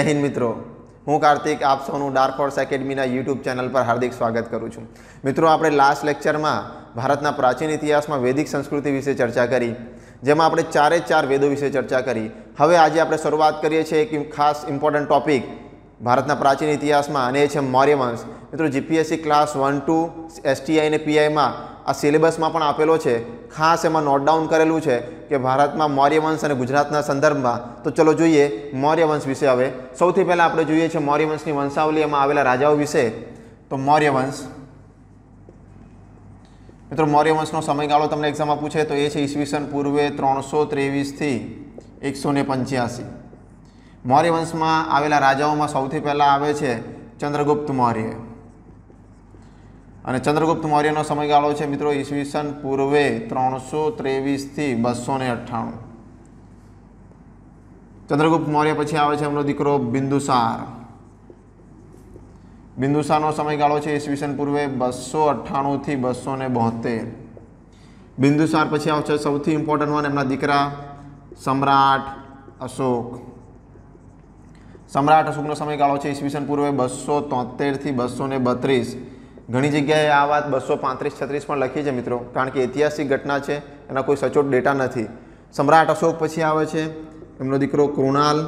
જય હિન્દ મિત્રો. હું કાર્તિક, આપ સૌનું ડાર્ક હોર્સ એકેડમીના યુટ્યુબ ચેનલ પર હાર્દિક સ્વાગત કરું છું. મિત્રો, આપણે લાસ્ટ લેક્ચરમાં ભારતના પ્રાચીન ઇતિહાસમાં વૈદિક સંસ્કૃતિ વિશે ચર્ચા કરી, જેમાં આપણે ચારે ચાર વેદો વિશે ચર્ચા કરી. હવે આજે આપણે શરૂઆત કરીએ છીએ એક ખાસ ઇમ્પોર્ટન્ટ ટોપિક ભારતના પ્રાચીન ઇતિહાસમાં, અને એ છે મૌર્ય વંશ મિત્રો GPSC class one two STI અને પીઆઈમાં આ સિલેબસમાં પણ આપેલો છે. ખાસ એમાં નોટ ડાઉન કરેલું છે કે ભારતમાં મૌર્ય વંશ અને ગુજરાતના સંદર્ભમાં. તો ચલો જોઈએ મૌર્ય વંશ વિશે હવે. સૌથી પહેલાં આપણે જોઈએ છીએ મૌર્ય વંશની વંશાવલી, એમાં આવેલા રાજાઓ વિશે. તો મૌર્ય વંશ મિત્રો મૌર્ય સમયગાળો તમને એક્ઝામમાં પૂછે તો એ છે ઈસવીસન પૂર્વે ત્રણસો ત્રેવીસથી એકસો ને પંચ્યાસી. મૌર્ય વંશમાં આવેલા રાજાઓમાં સૌથી પહેલાં આવે છે ચંદ્રગુપ્ત મૌર્ય. અને ચંદ્રગુપ્ત મૌર્યનો સમયગાળો છે મિત્રો ઈસવીસન પૂર્વે ત્રણસો ત્રેવીસથી બસો ને અઠ્ઠાણું. ચંદ્રગુપ્ત મૌર્ય પછી આવે છે એમનો દીકરો બિંદુસાર. બિંદુસારનો સમયગાળો છે ઈસવીસન પૂર્વે બસો અઠ્ઠાણુંથી બસો ને બોતેર. બિંદુસાર પછી આવશે સૌથી ઇમ્પોર્ટન્ટ વન એમના દીકરા સમ્રાટ અશોક. સમ્રાટ અશોકનો સમયગાળો છે ઈસવીસન પૂર્વે બસો તોતેરથી બસો ને બત્રીસ. ઘણી જગ્યાએ આ વાત બસો પાંત્રીસ, છત્રીસ પણ લખી છે મિત્રો, કારણ કે ઐતિહાસિક ઘટના છે, એના કોઈ સચોટ ડેટા નથી. સમ્રાટ અશોક પછી આવે છે, એમનો દીકરો કૃણાલ,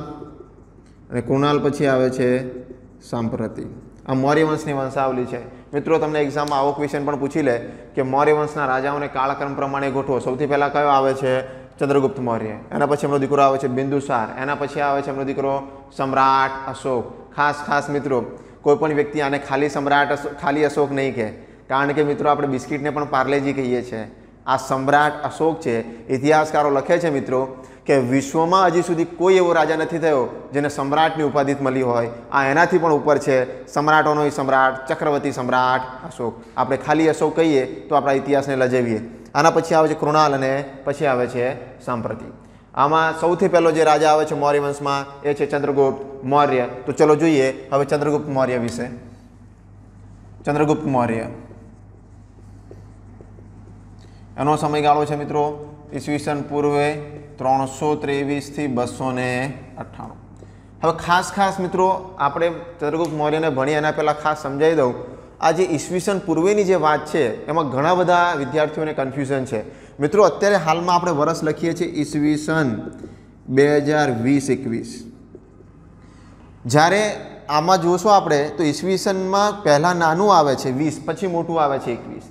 અને કૃણાલ પછી આવે છે સાંપ્રતિ. આ મૌર્ય વંશની વંશાવલી છે. મિત્રો, તમને એક્ઝામમાં આવો ક્વેશ્ચન પણ પૂછી લે કે મૌર્ય વંશના રાજાઓને કાળક્રમ પ્રમાણે ગોઠવો. સૌથી પહેલાં કયો આવે છે? ચંદ્રગુપ્ત મૌર્ય. એના પછી એમનો દીકરો આવે છે બિંદુસાર. એના પછી આવે છે એમનો દીકરો સમ્રાટ અશોક. ખાસ ખાસ મિત્રો કોઈ પણ વ્યક્તિ આને ખાલી સમ્રાટ ખાલી અશોક નહીં કહે. કારણ કે મિત્રો આપણે બિસ્કિટને પણ પાર્લેજી કહીએ છીએ આ સમ્રાટ અશોક છે. ઇતિહાસકારો લખે છે મિત્રો કે વિશ્વમાં હજી સુધી કોઈ એવો રાજા નથી થયો જેને સમ્રાટની ઉપાધિ મળી હોય. આ એનાથી પણ ઉપર છે સમ્રાટોનો સમ્રાટ, ચક્રવર્તી સમ્રાટ અશોક. આપણે ખાલી અશોક કહીએ તો આપણા ઇતિહાસને લજેવીએ. આના પછી આવે છે કૃણાલ અને પછી આવે છે સાંપ્રતિ. આમાં સૌથી પહેલો જે રાજા આવે છે મૌર્ય વંશમાં, એ છે ચંદ્રગુપ્ત મૌર્ય. તો ચલો જોઈએ, હવે ચંદ્રગુપ્ત મૌર્ય વિશે. ચંદ્રગુપ્ત મૌર્ય. એનો સમયગાળો છે મિત્રો, ઈસવીસન પૂર્વે ત્રણસો ત્રેવીસથી બસો ને અઠ્ઠાણું. હવે ખાસ ખાસ મિત્રો, આપણે ચંદ્રગુપ્ત મૌર્યને ભણી એના પહેલાં ખાસ સમજાવી દઉં. આ જે ઈસવીસન પૂર્વેની જે વાત છે, એમાં ઘણા બધા વિદ્યાર્થીઓને કન્ફ્યુઝન છે. મિત્રો, અત્યારે હાલમાં આપણે વરસ લખીએ છીએ ઈસવીસન બે હજાર વીસ એકવીસ. જ્યારે આમાં જોશો આપણે, તો ઈસવીસનમાં પહેલાં નાનું આવે છે, વીસ, પછી મોટું આવે છે એકવીસ.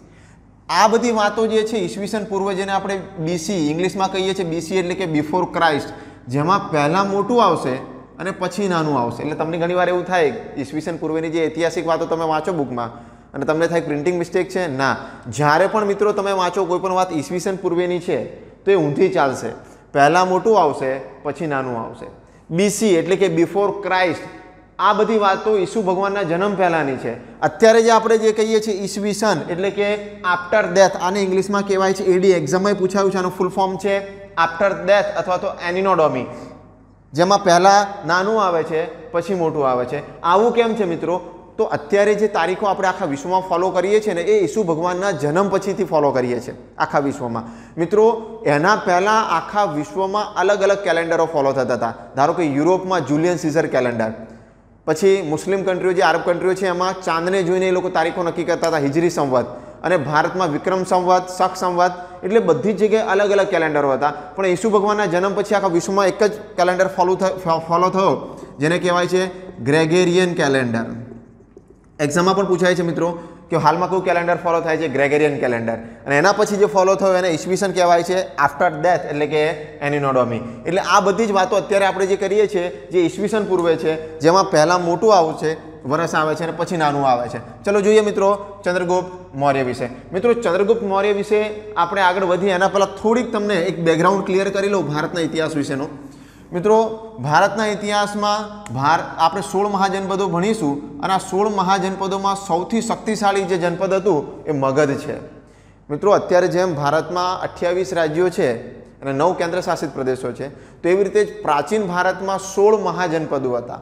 આ બધી વાતો જે છે, ઈસવીસન પૂર્વ જેને આપણે બીસી ઇંગ્લિશમાં કહીએ છીએ બીસી એટલે કે બિફોર ક્રાઇસ્ટ જેમાં પહેલાં મોટું આવશે અને પછી નાનું આવશે. એટલે તમને ઘણીવાર એવું થાય, ઈસવીસન પૂર્વેની જે ઐતિહાસિક વાતો તમે વાંચો બુકમાં, અને તમને થાય પ્રિન્ટિંગ મિસ્ટેક છે? ના. જ્યારે પણ મિત્રો તમે વાંચો, કોઈ પણ વાત ઈસવીસન પૂર્વેની છે, તો એ ઊંધી ચાલશે. પહેલાં મોટું આવશે, પછી નાનું આવશે. બીસી એટલે કે બિફોર ક્રાઇસ્ટ આ બધી વાતો ઈસુ ભગવાનના જન્મ પહેલાંની છે. અત્યારે જે આપણે જે કહીએ છીએ ઈસવીસન, એટલે કે આફ્ટર ડેથ આને ઇંગ્લિશમાં કહેવાય છે એડી એક્ઝામમાં પૂછાયું છે, આનું ફૂલ ફોર્મ છે આફ્ટર ડેથ અથવા તો એનિનોડોમી જેમાં પહેલાં નાનું આવે છે, પછી મોટું આવે છે. આવું કેમ છે મિત્રો? તો અત્યારે જે તારીખો આપણે આખા વિશ્વમાં ફોલો કરીએ છીએ ને, એ ઈસુ ભગવાનના જન્મ પછીથી ફોલો કરીએ છીએ આખા વિશ્વમાં. મિત્રો, એના પહેલાં આખા વિશ્વમાં અલગ અલગ કેલેન્ડરો ફોલો થતા હતા. ધારો કે યુરોપમાં જુલિયન સીઝર કેલેન્ડર પછી મુસ્લિમ કન્ટ્રીઓ જે આરબ કન્ટ્રીઓ છે, એમાં ચાંદને જોઈને એ લોકો તારીખો નક્કી કરતા હતા, હિજરી સંવત. અને ભારતમાં વિક્રમ સંવત શક સંવત એટલે બધી જ જગ્યાએ અલગ અલગ કેલેન્ડરો હતા. પણ ઈસુ ભગવાનના જન્મ પછી આખા વિશ્વમાં એક જ કેલેન્ડર ફોલો ફોલો થયો. જેને કહેવાય છે ગ્રેગેરિયન કેલેન્ડર એક્ઝામમાં પણ પૂછાય છે મિત્રો કે હાલમાં કયું કેલેન્ડર ફોલો થાય છે? ગ્રેગેરિયન કેલેન્ડર અને એના પછી જે ફોલો થયો એને ઈસવીસન કહેવાય છે આફ્ટર ડેથ એટલે કે એનિનોડોમી એટલે આ બધી જ વાતો અત્યારે આપણે જે કરીએ છીએ, જે ઈસવીસન પૂર્વે છે, જેમાં પહેલાં મોટું આવું છે વરસ આવે છે અને પછી નાનું આવે છે. ચલો જોઈએ મિત્રો ચંદ્રગુપ્ત મૌર્ય વિશે. મિત્રો ચંદ્રગુપ્ત મૌર્ય વિશે આપણે આગળ વધીએ. એના પહેલાં થોડીક તમને એક બેકગ્રાઉન્ડ ક્લિયર કરી લઉં ભારતના ઇતિહાસ વિશેનો. મિત્રો ભારતના ઇતિહાસમાં ભાર આપણે સોળ મહાજનપદો ભણીશું અને આ સોળ મહાજનપદોમાં સૌથી શક્તિશાળી જે જનપદ હતું એ મગધ છે. મિત્રો અત્યારે જેમ ભારતમાં અઠ્યાવીસ રાજ્યો છે અને નવ કેન્દ્ર શાસિત પ્રદેશો છે, તો એવી રીતે જ પ્રાચીન ભારતમાં સોળ મહાજનપદો હતા.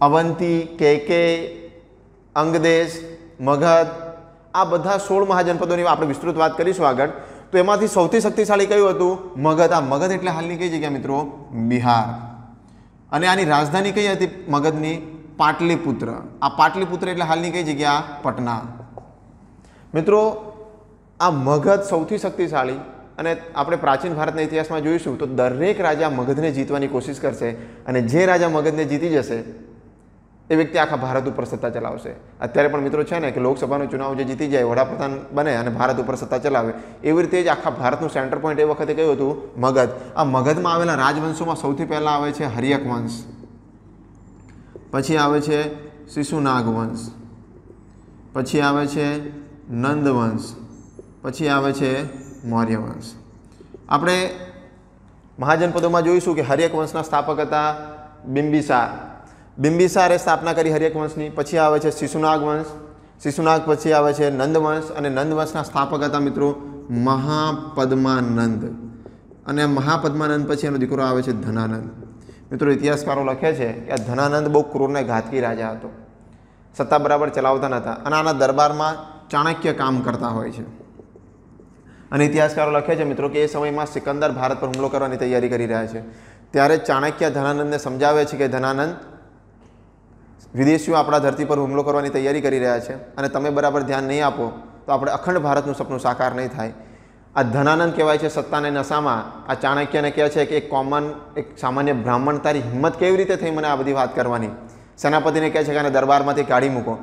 અવંતી કેકે અંગદેશ, મગધ, આ બધા સોળ મહાજનપદોની આપણે વિસ્તૃત વાત કરીશું આગળ. તો એમાંથી સૌથી શક્તિશાળી કયું હતું? મગધ. આ મગધ એટલે હાલની કઈ જગ્યા મિત્રો? બિહાર. અને આની રાજધાની કઈ હતી મગધની? પાટલીપુત્ર. આ પાટલીપુત્ર એટલે હાલની કઈ જગ્યા? પટના. મિત્રો, આ મગધ સૌથી શક્તિશાળી અને આપણે પ્રાચીન ભારતના ઇતિહાસમાં જોઈશું તો દરેક રાજા મગધને જીતવાની કોશિશ કરશે અને જે રાજા મગધને જીતી જશે એ વ્યક્તિ આખા ભારત ઉપર સત્તા ચલાવશે. અત્યારે પણ મિત્રો છે ને કે લોકસભાનો ચુનાવ જે જીતી જાય, વડાપ્રધાન બને અને ભારત ઉપર સત્તા ચલાવે, એવી રીતે જ આખા ભારતનું સેન્ટર પોઈન્ટ એ વખતે કયું હતું? મગધ. આ મગધમાં આવેલા રાજવંશોમાં સૌથી પહેલાં આવે છે હરિયક વંશ. પછી આવે છે શિશુનાગ વંશ. પછી આવે છે નંદ વંશ. પછી આવે છે મૌર્ય વંશ. આપણે મહાજનપદોમાં જોઈશું કે હરિયક વંશના સ્થાપક હતા બિંબિસાર બિંબિસારે સ્થાપના કરી હરિયક વંશની, પછી આવે છે શિશુનાગ વંશ. શિશુનાગ પછી આવે છે નંદ વંશ અને નંદ વંશના સ્થાપક હતા મિત્રો મહાપદ્માનંદ. અને મહાપદ્માનંદ પછી એનો દીકરો આવે છે ધનાનંદ. મિત્રો ઇતિહાસકારો લખે છે કે આ ધનાનંદ બહુ ક્રૂરને ઘાતકી રાજા હતો. સત્તા બરાબર ચલાવતા નહોતા અને આના દરબારમાં ચાણક્ય કામ કરતા હોય છે. અને ઇતિહાસકારો લખે છે મિત્રો કે એ સમયમાં સિકંદર ભારત પર હુમલો કરવાની તૈયારી કરી રહ્યા છે. ત્યારે ચાણક્ય ધનાનંદને સમજાવે છે કે ધનાનંદ વિદેશીઓ આપણા ધરતી પર હુમલો કરવાની તૈયારી કરી રહ્યા છે અને તમે બરાબર ધ્યાન નહીં આપો, તો આપણે અખંડ ભારતનું સપનું સાકાર નહીં થાય. આ ધનાનંદ કહેવાય છે સત્તાને નશામાં. આ ચાણક્યને કહે છે કે એક કોમન, એક સામાન્ય બ્રાહ્મણ તારી હિંમત કેવી રીતે થઈ મને આ બધી વાત કરવાની? સેનાપતિને કહે છે કે આને દરબારમાંથી કાઢી મૂકો.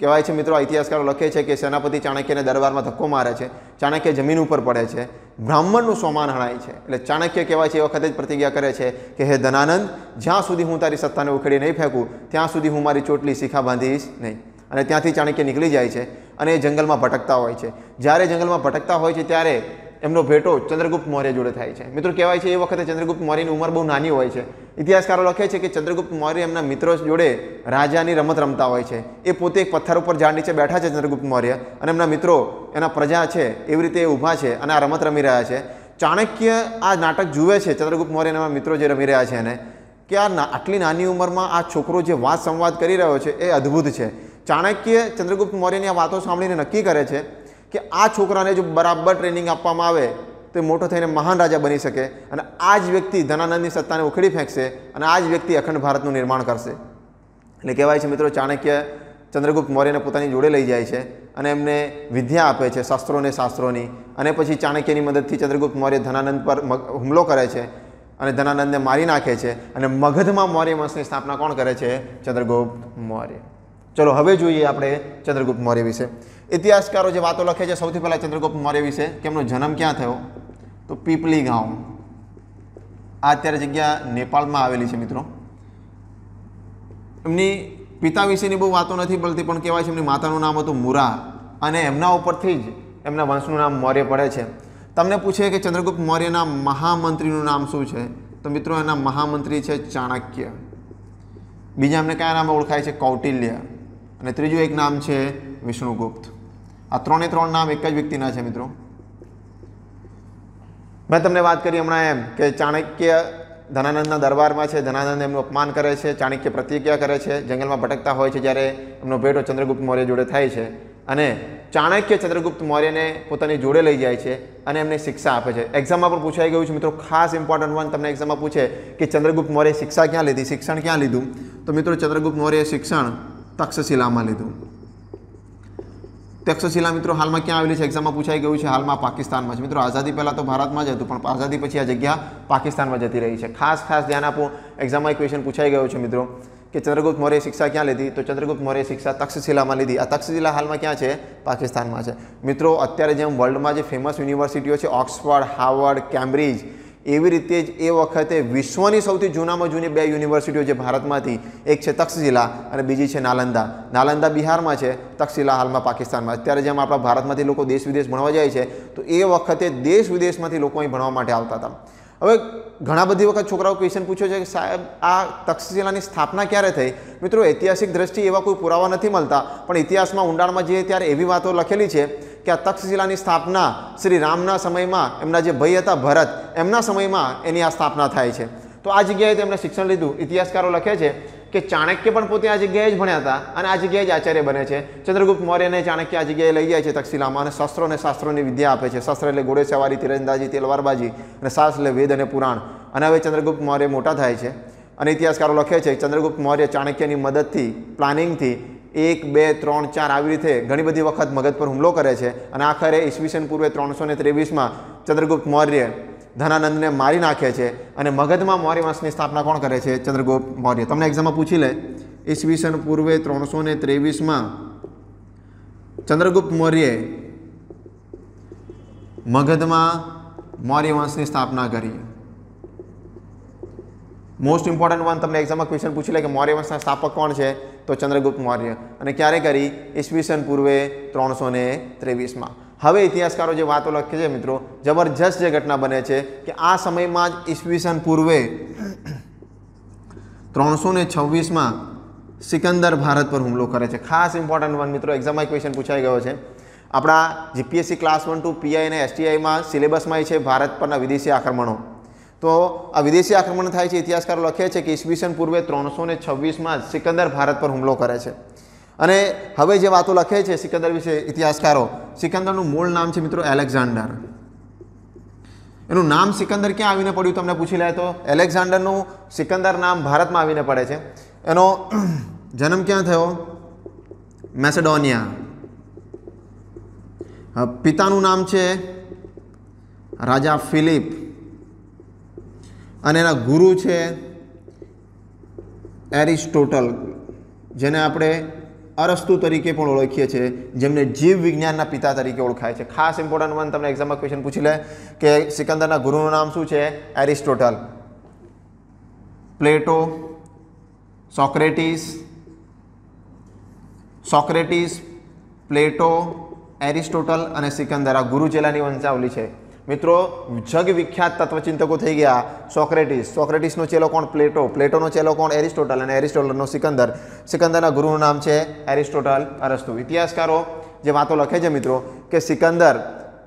કહેવાય છે મિત્રો, ઇતિહાસકારો લખે છે કે સેનાપતિ ચાણક્યને દરબારમાં ધક્કો મારે છે, ચાણક્ય જમીન ઉપર પડે છે, બ્રાહ્મણનું સોમાન હણાય છે. એટલે ચાણક્ય કહેવાય છે, એ વખતે જ પ્રતિજ્ઞા કરે છે કે હે ધનાનંદ, જ્યાં સુધી હું તારી સત્તાને ઉખેડી નહીં ફેંકું, ત્યાં સુધી હું મારી ચોટલી શીખા બાંધીશ નહીં. અને ત્યાંથી ચાણક્ય નીકળી જાય છે અને એ જંગલમાં ભટકતા હોય છે. જ્યારે જંગલમાં ભટકતા હોય છે, ત્યારે એમનો ભેટો ચંદ્રગુપ્ત મૌર્ય જોડે થાય છે. મિત્રો કહેવાય છે એ વખતે ચંદ્રગુપ્ત મૌર્યની ઉંમર બહુ નાની હોય છે. ઇતિહાસકારો લખે છે કે ચંદ્રગુપ્ત મૌર્ય એમના મિત્રો જોડે રાજાની રમત રમતા હોય છે. એ પોતે એક પથ્થર ઉપર ઝાડ નીચે બેઠા છે ચંદ્રગુપ્ત મૌર્ય અને એમના મિત્રો એના પ્રજા છે, એવી રીતે એ ઊભા છે અને આ રમત રમી રહ્યા છે. ચાણક્ય આ નાટક જુએ છે ચંદ્રગુપ્ત મૌર્ય એના મિત્રો જે રમી રહ્યા છે એને, કે આ આટલી નાની ઉંમરમાં આ છોકરો જે વાત સંવાદ કરી રહ્યો છે એ અદ્ભુત છે. ચાણક્ય ચંદ્રગુપ્ત મૌર્યની આ વાતો સાંભળીને નક્કી કરે છે કે આ છોકરાને જો બરાબર ટ્રેનિંગ આપવામાં આવે, તો મોટો થઈને મહાન રાજા બની શકે અને આ જ વ્યક્તિ ધનાનંદની સત્તાને ઉખેડી ફેંકશે અને આ જ વ્યક્તિ અખંડ ભારતનું નિર્માણ કરશે. એટલે કહેવાય છે મિત્રો, ચાણક્ય ચંદ્રગુપ્ત મૌર્યને પોતાની જોડે લઈ જાય છે અને એમને વિદ્યા આપે છે શાસ્ત્રોને શાસ્ત્રોની અને પછી ચાણક્યની મદદથી ચંદ્રગુપ્ત મૌર્ય ધનાનંદ પર હુમલો કરે છે અને ધનાનંદને મારી નાખે છે અને મગધમાં મૌર્ય વંશની સ્થાપના કોણ કરે છે? ચંદ્રગુપ્ત મૌર્ય. ચલો હવે જોઈએ આપણે ચંદ્રગુપ્ત મૌર્ય વિશે. ઇતિહાસકારો જે વાતો લખે છે, સૌથી પહેલાં ચંદ્રગુપ્ત મૌર્ય વિશે કે એમનો જન્મ ક્યાં થયો? તો પીપલી ગાંવ આ અત્યારે જગ્યા નેપાળમાં આવેલી છે, મિત્રો. એમની પિતા વિશેની બહુ વાતો નથી બોલતી પણ કહેવાય છે, એમની માતાનું નામ હતું મુરા અને એમના ઉપરથી જ એમના વંશનું નામ મૌર્ય પડે છે. તમને પૂછે કે ચંદ્રગુપ્ત મૌર્યના મહામંત્રીનું નામ શું છે? તો મિત્રો, એના મહામંત્રી છે ચાણક્ય. બીજા એમને કયા નામે ઓળખાય છે? કૌટિલ્ય. અને ત્રીજું એક નામ છે વિષ્ણુગુપ્ત. આ ત્રણે ત્રણ નામ એક જ વ્યક્તિના છે મિત્રો. મેં તમને વાત કરી હમણાં એમ કે ચાણક્ય ધનાનંદના દરબારમાં છે. ધનાનંદ એમનું અપમાન કરે છે, ચાણક્ય પ્રતિક્રિયા કરે છે, જંગલમાં ભટકતા હોય છે જ્યારે એમનો ભેટો ચંદ્રગુપ્ત મૌર્ય જોડે થાય છે. અને ચાણક્ય ચંદ્રગુપ્ત મૌર્યને પોતાની જોડે લઈ જાય છે અને એમને શિક્ષા આપે છે. એક્ઝામમાં પણ પૂછાઈ ગયું છે મિત્રો, ખાસ ઇમ્પોર્ટન્ટ વન તમને એક્ઝામમાં પૂછે કે ચંદ્રગુપ્ત મૌર્યે શિક્ષા ક્યાં લીધી, શિક્ષણ ક્યાં લીધું? તો મિત્રો ચંદ્રગુપ્ત મૌર્યએ શિક્ષણ તક્ષશિલામાં લીધું. તક્ષશિલા મિત્રો હાલમાં ક્યાં આવેલી છે? એક્ઝામમાં પૂછાઈ ગયું છે હાલમાં પાકિસ્તાનમાં છે મિત્રો, આઝાદી પહેલાં તો ભારતમાં જ હતું, પણ આઝાદી પછી આ જગ્યા પાકિસ્તાનમાં જતી રહી છે. ખાસ ખાસ ધ્યાન આપો એક્ઝામમાં એક ક્વેશ્ચન પૂછાઈ ગયો છે મિત્રો, કે ચંદ્રગુપ્ત મૌર્ય શિક્ષા ક્યાં લીધી? તો ચંદ્રગુપ્ત મૌર્ય શિક્ષા તક્ષશિલામાં લીધી. આ તક્ષશિલા હાલમાં ક્યાં છે? પાકિસ્તાનમાં છે. મિત્રો, અત્યારે જેમ વર્લ્ડમાં જે ફેમસ યુનિવર્સિટીઓ છે ઓક્સફર્ડ હાર્વર્ડ કેમ્બ્રિજ એવી રીતે જ એ વખતે વિશ્વની સૌથી જૂનામાં જૂની બે યુનિવર્સિટીઓ જે ભારતમાંથી, એક છે તક્ષશિલા અને બીજી છે નાલંદા. નાલંદા બિહારમાં છે, તક્ષશિલા હાલમાં પાકિસ્તાનમાં. અત્યારે જેમ આપણા ભારતમાંથી લોકો દેશ વિદેશ ભણવા જાય છે, તો એ વખતે દેશ વિદેશમાંથી લોકો અહીં ભણવા માટે આવતા હતા. હવે ઘણા બધી વખત છોકરાઓ ક્વેશ્ચન પૂછ્યો છે કે સાહેબ, આ તક્ષશિલાની સ્થાપના ક્યારે થઈ? મિત્રો, ઐતિહાસિક દ્રષ્ટિએ એવા કોઈ પુરાવા નથી મળતા, પણ ઇતિહાસમાં ઊંડાણમાં જઈએ ત્યારે એવી વાતો લખેલી છે કે આ તક્ષશિલાની સ્થાપના શ્રી રામના સમયમાં એમના જે ભાઈ હતા ભરત, એમના સમયમાં એની આ સ્થાપના થાય છે. તો આ જગ્યાએ તેમણે શિક્ષણ લીધું. ઇતિહાસકારો લખે છે કે ચાણક્ય પણ પોતે આ જગ્યાએ જ ભણ્યા હતા અને આ જગ્યાએ જ આચાર્ય બને છે. ચંદ્રગુપ્ત મૌર્યને ચાણક્ય આ જગ્યાએ લઈ જાય છે તક્ષશિલામાં અને શસ્ત્રો અને શાસ્ત્રોની વિદ્યા આપે છે. શસ્ત્ર એટલે ઘોડેસવારી તિરંદાજી તીરંદાજી, તલવારબાજી અને શાસ્ત્ર એટલે વેદ અને પુરાણ. અને હવે ચંદ્રગુપ્ત મૌર્ય મોટા થાય છે. અને ઇતિહાસકારો લખે છે, ચંદ્રગુપ્ત મૌર્ય ચાણક્યની મદદથી પ્લાનિંગથી એક, બે, ત્રણ, ચાર આવી રીતે ઘણી બધી વખત મગજ પર હુમલો કરે છે. અને આખરે ઈસવીસન પૂર્વે ત્રણસો ને ત્રેવીસમાં ચંદ્રગુપ્ત મૌર્ય ધનાનંદને મારી નાખે છે અને મગધમાં મૌર્ય વંશની સ્થાપના કોણ કરે છે? ચંદ્રગુપ્ત મૌર્ય. તમને એક્ઝામમાં પૂછી લે. ઈસવીસન પૂર્વે ત્રણસો ને ત્રેવીસમાં ચંદ્રગુપ્ત મૌર્યે મગધમાં મૌર્ય વંશની સ્થાપના કરી. મોસ્ટ ઇમ્પોર્ટન્ટ વન તમને એક્ઝામમાં ક્વેશ્ચન પૂછી લે કે મૌર્ય વંશના સ્થાપક કોણ છે, તો ચંદ્રગુપ્ત મૌર્ય. અને ક્યારે કરી? ઈસવીસન પૂર્વે ત્રણસો ને ત્રેવીસમાં. હવે ઇતિહાસકારો જે વાતો લખે છે મિત્રો, જબરજસ્ત જે ઘટના બને છે કે આ સમયમાં જ ઈસવીસન પૂર્વે ત્રણસો ને છવ્વીસમાં સિકંદર ભારત પર હુમલો કરે છે. ખાસ ઇમ્પોર્ટન્ટ વન મિત્રો એક્ઝામમાં ક્વેશ્ચન પૂછાઈ ગયો છે. આપણા GPSC class one two PI અને એસટીઆઈમાં સિલેબસમાં છે ભારત પરના વિદેશી આક્રમણો. તો આ વિદેશી આક્રમણ થાય છે, ઇતિહાસકારો લખે છે કે ઈસવીસન પૂર્વે ત્રણસો ને છવ્વીસમાં સિકંદર ભારત પર હુમલો કરે છે. અને હવે જે વાતો લખે છે સિકંદર વિશે ઇતિહાસકારો, સિકંદરનું મૂળ નામ છે મિત્રો એલેક્ઝાન્ડર. એનું નામ સિકંદર ક્યાં આવીને પડ્યું તમને પૂછી લે તો? એલેક્ઝાન્ડરનું સિકંદર નામ ભારતમાં આવીને પડે છે. એનો જન્મ ક્યાં થયો? મેસેડોનિયા. પિતાનું નામ છે રાજા ફિલિપ. અને એના ગુરુ છે એરિસ્ટોટલ, જેને આપણે અરસ્તુ તરીકે પણ ઓળખીએ છીએ, જેમને જીવ વિજ્ઞાનના પિતા તરીકે ઓળખાય છે. ખાસ ઇમ્પોર્ટન્ટ વન તમને એક્ઝામમાં ક્વેશ્ચન પૂછી લે કે સિકંદરના ગુરુનું નામ શું છે? એરિસ્ટોટલ. પ્લેટો, સોક્રેટિસ સોક્રેટિસ, પ્લેટો, એરિસ્ટોટલ અને સિકંદર. આ ગુરુ ચેલાની વંશાવલી છે. મિત્રો, જગ વિખ્યાત તત્વચિંતકો થઈ ગયા. સોક્રેટિસ. સોક્રેટિસનો ચેલો કોણ? પ્લેટો. પ્લેટોનો ચેલો કોણ? એરિસ્ટોટલ અને એરિસ્ટોટલનો સિકંદર. સિકંદરના ગુરુનું નામ છે એરિસ્ટોટલ અરસ્તુ. ઇતિહાસકારો જે વાતો લખે છે મિત્રો, કે સિકંદર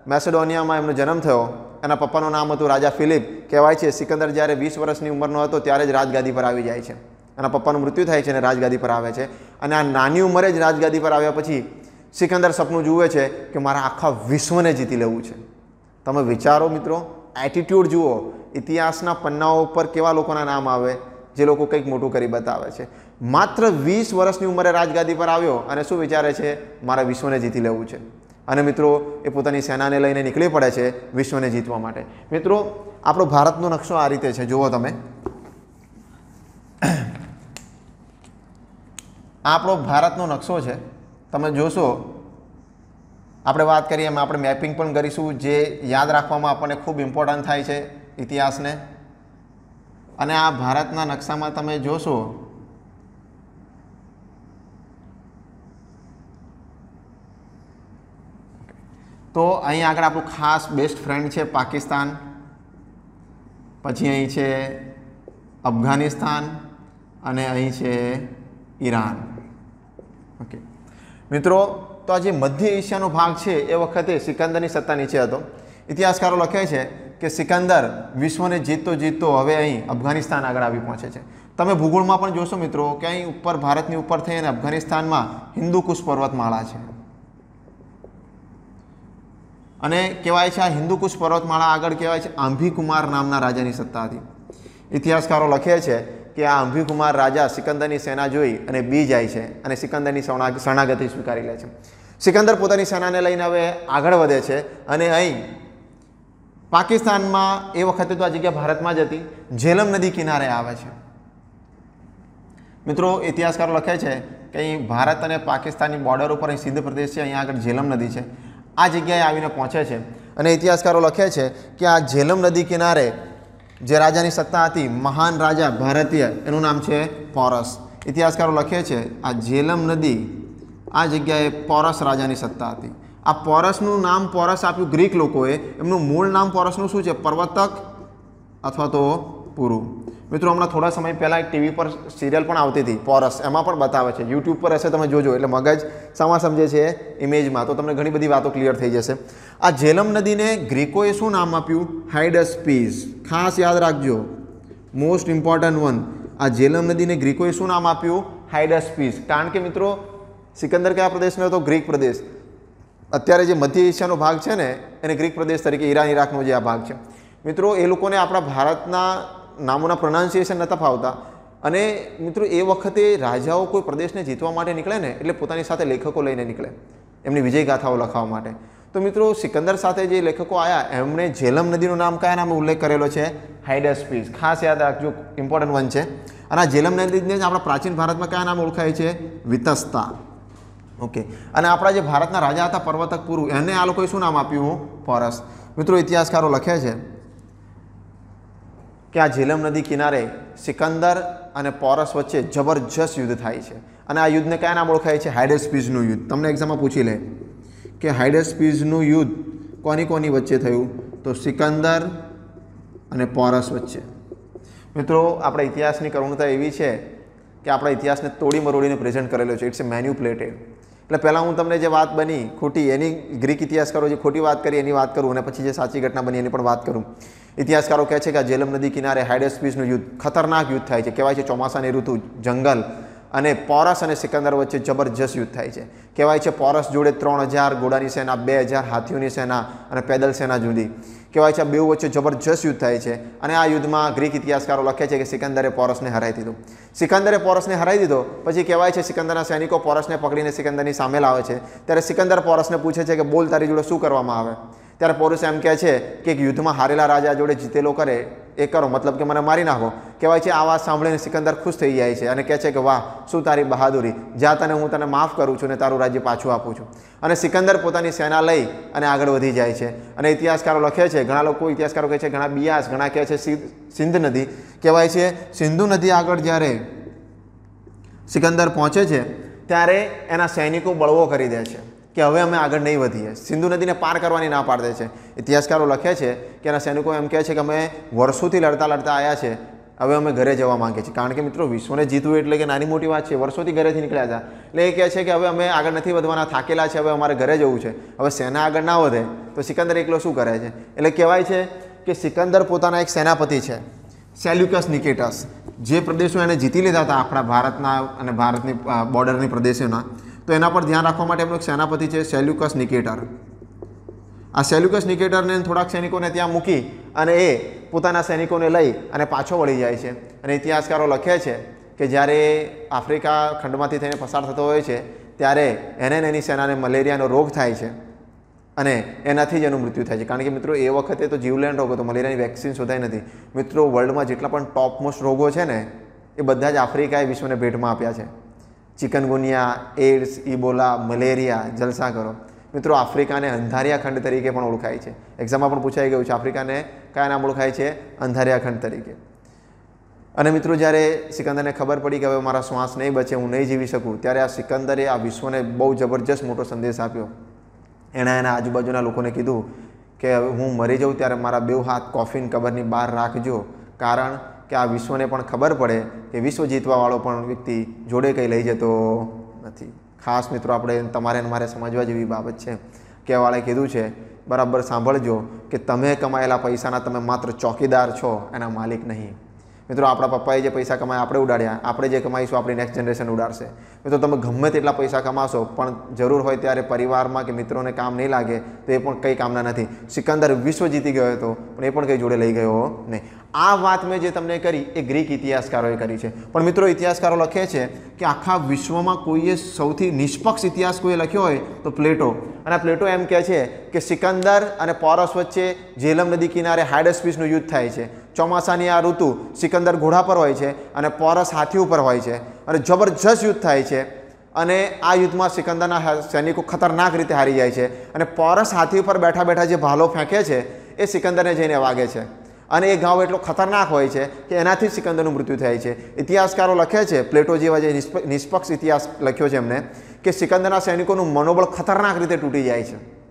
મેસેડોનિયામાં એમનો જન્મ થયો. એના પપ્પાનું નામ હતું રાજા ફિલિપ. કહેવાય છે સિકંદર જ્યારે વીસ વર્ષની ઉંમરનો હતો ત્યારે જ રાજગાદી પર આવી જાય છે. એના પપ્પાનું મૃત્યુ થાય છે અને રાજગાદી પર આવે છે. અને આ નાની ઉંમરે જ રાજગાદી પર આવ્યા પછી સિકંદર સપનું જુએ છે કે મારા આખા વિશ્વને જીતી લેવું છે. તમે વિચારો મિત્રો એટીટ્યૂડ જુઓ, ઇતિહાસના પન્નાઓ ઉપર કેવા લોકોના નામ આવે, જે લોકો કંઈક મોટું કરી બતાવે છે. માત્ર વીસ વર્ષની ઉંમરે રાજગાદી પર આવ્યો અને શું વિચારે છે? મારા વિશ્વને જીતી લેવું છે. અને મિત્રો, એ પોતાની સેનાને લઈને નીકળી પડે છે વિશ્વને જીતવા માટે. મિત્રો, આપણો ભારતનો નકશો આ રીતે છે. જુઓ તમે. આપણો ભારતનો નકશો છે. તમે જોશો આપણે વાત કરીએ, એમ આપણે મેપિંગ પણ કરીશું, જે યાદ રાખવામાં આપણને ખૂબ ઇમ્પોર્ટન્ટ થાય છે ઇતિહાસને. અને આ ભારતના નકશામાં તમે જોશો, તો અહીં આગળ આપણું ખાસ બેસ્ટ ફ્રેન્ડ છે પાકિસ્તાન, પછી અહીં છે અફઘાનિસ્તાન, અને અહીં છે ઈરાન. ઓકે મિત્રો તો આ જે મધ્ય એશિયાનો ભાગ છે, એ વખતે સિકંદરની સત્તા નીચે હતો. ઇતિહાસકારો લખે છે કે સિકંદર વિશ્વને જીતતો જીતતો હવે અહીં અફઘાનિસ્તાન આગળ આવી પહોંચે છે. તમે ભૂગોળમાં પણ જોશો મિત્રો કે અહીં ઉપર ભારતની ઉપર થઈ અને અફઘાનિસ્તાનમાં હિન્દુકુશ પર્વતમાળા છે. અને કહેવાય છે આ હિન્દુકુશ પર્વતમાળા આગળ કહેવાય છે આંભીકુમાર નામના રાજાની સત્તા હતી. ઇતિહાસકારો લખે છે કે આ અંભિકુમાર રાજા સિકંદરની સેના જોઈ અને બી જાય છે અને સિકંદરની શરણા- શરણાગતિ સ્વીકારી લે છે. સિકંદર પોતાની સેનાને લઈને હવે આગળ વધે છે અને અહીં પાકિસ્તાનમાં એ વખતે તો આ જગ્યા ભારતમાં જ હતી. ઝેલમ નદી કિનારે આવે છે. મિત્રો, ઇતિહાસકારો લખે છે કે અહીં ભારત અને પાકિસ્તાનની બોર્ડર ઉપર અહીં સિંધ પ્રદેશ છે અહીંયા આગળ ઝેલમ નદી છે. આ જગ્યાએ આવીને પહોંચે છે. અને ઇતિહાસકારો લખે છે કે આ ઝેલમ નદી કિનારે જે રાજાની સત્તા હતી, મહાન રાજા, ભારતીય, એનું નામ છે પોરસ. ઇતિહાસકારો લખે છે, આ ઝેલમ નદી આ જગ્યાએ પોરસ રાજાની સત્તા હતી. આ પોરસનું નામ પોરસ આપ્યું ગ્રીક લોકોએ. એમનું મૂળ નામ પોરસનું શું છે? પર્વતક અથવા તો પૂરું. મિત્રો, હમણાં થોડા સમય પહેલાં એક ટીવી પર સિરિયલ પણ આવતી હતી પોરસ એમાં પણ બતાવે છે. યુટ્યુબ પર હશે તમે જોજો, એટલે મગજ સમા સમજે છે ઇમેજમાં તો તમને ઘણી બધી વાતો ક્લિયર થઈ જશે. આ ઝેલમ નદીને ગ્રીકોએ શું નામ આપ્યું? હાઇડસ પીસ ખાસ યાદ રાખજો. મોસ્ટ ઇમ્પોર્ટન્ટ વન આ જેલમ નદીને ગ્રીકોએ શું નામ આપ્યું? હાઇડસ્પીસ કારણ કે મિત્રો, સિકંદર કયા પ્રદેશનો હતો? ગ્રીક પ્રદેશ. અત્યારે જે મધ્ય એશિયાનો ભાગ છે ને, એને ગ્રીક પ્રદેશ તરીકે ઈરાન ઇરાકનો જે આ ભાગ છે. મિત્રો, એ લોકોને આપણા ભારતના નામોના પ્રોનાઉન્સિએશન નહોતા ફાવતા. અને મિત્રો, એ વખતે રાજાઓ કોઈ પ્રદેશને જીતવા માટે નીકળે ને, એટલે પોતાની સાથે લેખકો લઈને નીકળે, એમની વિજય ગાથાઓ લખવા માટે. તો મિત્રો, સિકંદર સાથે જે લેખકો આવ્યા એમણે ઝેલમ નદીનું નામ કયા નામે ઉલ્લેખ કરેલો છે? હાઇડસ્પીસ ખાસ યાદ રાખજો ઇમ્પોર્ટન્ટ વન છે. અને આ ઝેલમ નદીને આપણા પ્રાચીન ભારતમાં કયા નામ ઓળખાય છે? વિતસ્તા. ઓકે. અને આપણા જે ભારતના રાજા હતા, પર્વતક પુરુ, એને આ લોકોએ શું નામ આપ્યું? પરસ મિત્રો, ઇતિહાસકારો લખે છે કે આ ઝેલમ નદી કિનારે સિકંદર અને પોરસ વચ્ચે જબરજસ્ત યુદ્ધ થાય છે. અને આ યુદ્ધને કયા નામ ઓળખાય છે? હાઇડેસ્પીઝનું યુદ્ધ. તમને એક્ઝામમાં પૂછી લે. કે હાઇડેસ્પીઝનું યુદ્ધ કોની કોની વચ્ચે થયું? તો સિકંદર અને પોરસ વચ્ચે. મિત્રો, આપણા ઇતિહાસની કરુણતા એવી છે કે આપણા ઇતિહાસને તોડી મરોડીને પ્રેઝન્ટ કરેલો છે. ઇટ્સ એ મેન્યુપ્લેટેડ એટલે પહેલાં હું તમને જે વાત બની, ખોટી, એની ગ્રીક ઇતિહાસકારો જે ખોટી વાત કરી, એની વાત કરું અને પછી જે સાચી ઘટના બની એની પણ વાત કરું. ઇતિહાસકારો કહે છે કે આ જેલમ નદી કિનારે હાઇડેસ્પીસનું યુદ્ધ, ખતરનાક યુદ્ધ થાય છે. કહેવાય છે ચોમાસાની ઋતુ, જંગલ અને પોરસ અને સિકંદર વચ્ચે જબરજસ્ત યુદ્ધ થાય છે. કહેવાય છે પોરસ જોડે ત્રણ હજાર ઘોડાની સેના, બે હજાર હાથીઓની સેના અને પેદલ સેના જુદી. કહેવાય છે આ બેઉ વચ્ચે જબરજસ્ત યુદ્ધ થાય છે અને આ યુદ્ધમાં ગ્રીક ઇતિહાસકારો લખે છે કે સિકંદરે પોરસને હરાવી દીધું. સિકંદરે પોરસને હરાવી દીધો, પછી કહેવાય છે સિકંદરના સૈનિકો પોરસને પકડીને સિકંદરની સામે લાવે છે. ત્યારે સિકંદર પોરસને પૂછે છે કે બોલ તારી જોડે શું કરવામાં આવે? ત્યારે પોરુષ એમ કહે છે કે એક યુદ્ધમાં હારેલા રાજા જોડે જીતેલો કરે એ કરો. મતલબ કે મને મારી નાખો. કહેવાય છે, આ વાત સાંભળીને સિકંદર ખુશ થઈ જાય છે અને કહે છે કે, વાહ, શું તારી બહાદુરી? જા તને, હું તને માફ કરું છું અને તારું રાજ્ય પાછું આપું છું. અને સિકંદર પોતાની સેના લઈ અને આગળ વધી જાય છે. અને ઇતિહાસકારો લખે છે, ઘણા લોકો ઇતિહાસકારો કહે છે, ઘણા બિયાસ, ઘણા કહે છે સિંધ નદી. કહેવાય છે, સિંધુ નદી આગળ જ્યારે સિકંદર પહોંચે છે, ત્યારે એના સૈનિકો બળવો કરી દે છે. કે હવે અમે આગળ નહીં વધીએ. સિંધુ નદીને પાર કરવાની ના પાડે છે. ઇતિહાસકારો લખે છે કે એના સૈનિકો એમ કહે છે કે અમે વર્ષોથી લડતા લડતા આવ્યા છે. હવે અમે ઘરે જવા માંગીએ છીએ. કારણ કે મિત્રો, વિશ્વને જીતવું એટલે કે નાની મોટી વાત છે. વર્ષોથી ઘરેથી નીકળ્યા હતા. એટલે એ કહે છે કે હવે અમે આગળ નથી વધવાના, થાકેલા છે, હવે અમારે ઘરે જવું છે. હવે સેના આગળ ના વધે તો સિકંદર એકલો શું કરે છે? એટલે કહેવાય છે કે સિકંદર પોતાના એક સેનાપતિ છે, સેલ્યુકસ નિકેટસ. જે પ્રદેશો એને જીતી લીધા હતા, આપણા ભારતના અને ભારતની બોર્ડરની પ્રદેશોના. તો એના પર ધ્યાન રાખવા માટે એમનો એક સેનાપતિ છે, સેલ્યુકસ નિકેટર. આ સેલ્યુકસ નિકેટરને થોડાક સૈનિકોને ત્યાં મૂકી અને એ પોતાના સૈનિકોને લઈ અને પાછો વળી જાય છે. અને ઇતિહાસકારો લખે છે કે જ્યારે આફ્રિકા ખંડમાંથી થઈને પસાર થતો હોય છે, ત્યારે એને એની સેનાને મલેરિયાનો રોગ થાય છે અને એનાથી જ એનું મૃત્યુ થાય છે. કારણ કે મિત્રો, એ વખતે તો જીવલેણ રોગ હતો, મલેરિયાની વેક્સિન શોધાઈ નથી. મિત્રો વર્લ્ડમાં જેટલા પણ ટોપ મોસ્ટ રોગો છે ને, એ બધા જ આફ્રિકાએ વિશ્વને ભેટમાં આપ્યા છે. ચિકનગુનિયા એડ્સ ઇબોલા મલેરિયા જલસા કરો મિત્રો, આફ્રિકાને અંધારિયા ખંડ તરીકે પણ ઓળખાય છે. એક્ઝામમાં પણ પૂછાઈ ગયું છે, આફ્રિકાને કયા નામ ઓળખાય છે? અંધારિયા ખંડ તરીકે. અને મિત્રો, જ્યારે સિકંદરને ખબર પડી કે હવે મારા શ્વાસ નહીં બચે, હું નહીં જીવી શકું, ત્યારે આ સિકંદરે આ વિશ્વને બહુ જબરજસ્ત મોટો સંદેશ આપ્યો. એણે એના આજુબાજુના લોકોને કીધું કે હવે હું મરી જાઉં, ત્યારે મારા બેઉ હાથ કોફિન કબરની બહાર રાખજો. કારણ કે આ વિશ્વને પણ ખબર પડે કે વિશ્વ જીતવાવાળો પણ વ્યક્તિ જોડે કંઈ લઈ જતો નથી. ખાસ મિત્રો, આપણે તમારે મારે સમજવા જેવી બાબત છે કહેવાળે કીધું છે, બરાબર સાંભળજો કે તમે કમાયેલા પૈસાના તમે માત્ર ચોકીદાર છો, એના માલિક નહીં. મિત્રો, આપણા પપ્પાએ જે પૈસા કમાયા, આપણે ઉડાડ્યા. આપણે જે કમાઈશું, આપણી નેક્સ્ટ જનરેશન ઉડાડશે. મિત્રો, તમે ગમે તેટલા પૈસા કમાશો, પણ જરૂર હોય ત્યારે પરિવારમાં કે મિત્રોને કામ નહીં લાગે, તો એ પણ કંઈ કામના નથી. સિકંદર વિશ્વ જીતી ગયો હતો, પણ એ પણ કંઈ જોડે લઈ ગયો નહીં. આ વાત મેં જે તમને કરી, એ ગ્રીક ઇતિહાસકારોએ કરી છે. પણ મિત્રો, ઇતિહાસકારો લખે છે કે આખા વિશ્વમાં કોઈએ સૌથી નિષ્પક્ષ ઇતિહાસ કોઈએ લખ્યો હોય, તો પ્લેટો. અને પ્લેટો એમ કહે છે કે સિકંદર અને પોરસ વચ્ચે ઝેલમ નદી કિનારે હાઇડસ્પીસનું યુદ્ધ થાય છે. ચોમાસાની આ ઋતુ સિકંદર ઘોડા પર હોય છે અને પોરસ હાથી ઉપર હોય છે અને જબરજસ્ત યુદ્ધ થાય છે અને આ યુદ્ધમાં સિકંદરના સૈનિકો ખતરનાક રીતે હારી જાય છે અને પોરસ હાથી ઉપર બેઠા બેઠા જે ભાલો ફેંકે છે એ સિકંદરને જઈને વાગે છે. અને એ ઘાવ એટલો ખતરનાક હોય છે કે એનાથી સિકંદરનું મૃત્યુ થાય છે. ઇતિહાસકારો લખે છે, પ્લેટો જેવા જે નિષ્પક્ષ ઇતિહાસ લખ્યો છે એમને, કે સિકંદરના સૈનિકોનું મનોબળ ખતરનાક રીતે તૂટી જાય છે.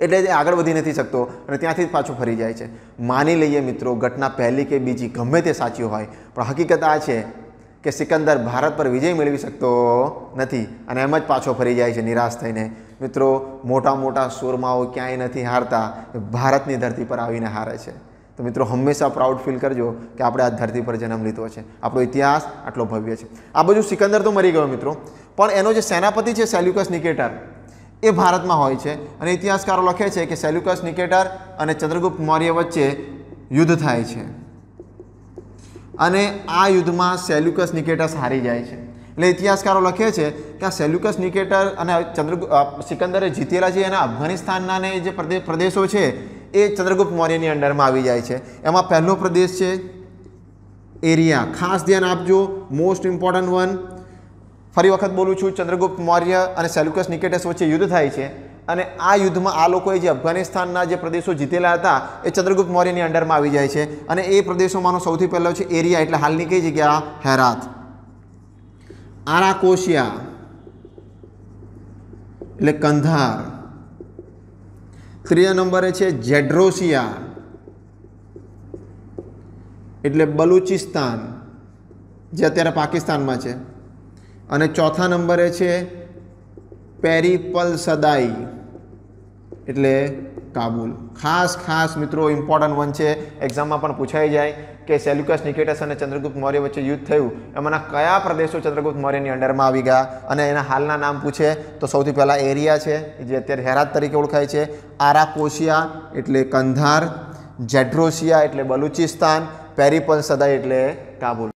એટલે એ આગળ વધી નથી શકતો અને ત્યાંથી જ પાછું ફરી જાય છે. માની લઈએ મિત્રો, ઘટના પહેલી કે બીજી ગમે તે સાચી હોય, પણ હકીકત આ છે કે સિકંદર ભારત પર વિજય મેળવી શકતો નથી અને એમ જ પાછો ફરી જાય છે, નિરાશ થઈને. મિત્રો, મોટા મોટા સૂરમાઓ ક્યાંય નથી હારતા, ભારતની ધરતી પર આવીને હારે છે. તો મિત્રો, હંમેશા પ્રાઉડ ફીલ કરજો કે આપણે આ ધરતી પર જન્મ લીધો છે. આપણો ઇતિહાસ આટલો ભવ્ય છે. આ બધું સિકંદર તો મરી ગયો મિત્રો, પણ એનો જે સેનાપતિ છે સેલ્યુકસ નિકેટર એ ભારતમાં હોય છે. અને ઇતિહાસકારો લખે છે કે સેલ્યુકસ, નિકેટર અને ચંદ્રગુપ્ત મૌર્ય વચ્ચે યુદ્ધ થાય છે. અને આ યુદ્ધમાં સેલ્યુકસ નિકેટસ હારી જાય છે. એટલે ઇતિહાસકારો લખે છે કે આ સેલ્યુકસ, નિકેટર અને ચંદ્રગુપ્ત સિકંદરે જીતેલા છે એના અફઘાનિસ્તાનના ને જે પ્રદે- પ્રદેશો છે, એ ચંદ્રગુપ્ત મૌર્યની અંડરમાં આવી જાય છે. એમાં પહેલો પ્રદેશ છે એરિયા. ખાસ ધ્યાન આપજો. મોસ્ટ ઇમ્પોર્ટન્ટ વન ફરી વખત બોલું છું, ચંદ્રગુપ્ત મૌર્ય અને સેલ્યુકસ નિકેટસ વચ્ચે યુદ્ધ થાય છે અને આ યુદ્ધમાં આ લોકોએ જે અફઘાનિસ્તાનના જે પ્રદેશો જીતેલા હતા, એ ચંદ્રગુપ્ત મૌર્યની અંડરમાં આવી જાય છે અને એ પ્રદેશોમાંનો સૌથી પહેલો છે એરિયા, એટલે હાલની કઈ જગ્યા? હેરાત. આરાકોશિયા, એટલે કંધાર. ત્રીજા નંબરે છે જેડ્રોસિયા એટલે બલુચિસ્તાન, જે અત્યારે પાકિસ્તાનમાં છે. અને ચોથા નંબરે છે પેરીપલ સદાઈ એટલે કાબુલ. ખાસ ખાસ મિત્રો ઇમ્પોર્ટન્ટ વન છે. એક્ઝામમાં પણ પૂછાઈ જાય કે સેલ્યુકસ, નિકેટસ અને ચંદ્રગુપ્ત મૌર્ય વચ્ચે યુદ્ધ થયું. એમાંના કયા પ્રદેશો ચંદ્રગુપ્ત મૌર્યની અંડરમાં આવી ગયા? અને એના હાલના નામ પૂછે તો સૌથી પહેલાં એરિયા છે, જે અત્યારે હેરાત તરીકે ઓળખાય છે. આરાકોશિયા, એટલે કંધાર. જેડ્રોશિયા, એટલે બલુચિસ્તાન. પેરીપલ સદાઈ એટલે કાબુલ.